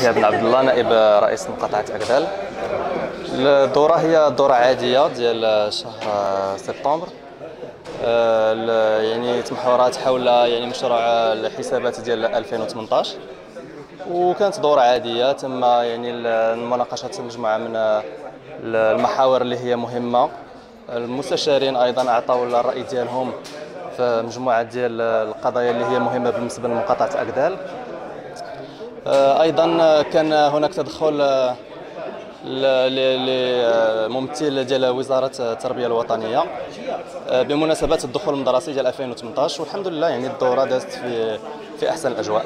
يحيى بن عبد الله نائب رئيس مقاطعة أكدال الدورة هي دورة عادية ديال شهر سبتمبر. آه، يعني تمحورات حول يعني مشروع الحسابات ديال 2018 وكانت دورة عادية تم يعني مناقشة مجموعة من المحاور اللي هي مهمة. المستشارين أيضا أعطوا الرأي ديالهم في مجموعة ديال القضايا اللي هي مهمة بالنسبة لمقاطعة أكدال أيضا كان هناك تدخل لممثل آه، ديال وزارة التربية الوطنية. آه، بمناسبة الدخول المدرسي ديال 2018 والحمد لله يعني الدورة دازت في في أحسن الأجواء.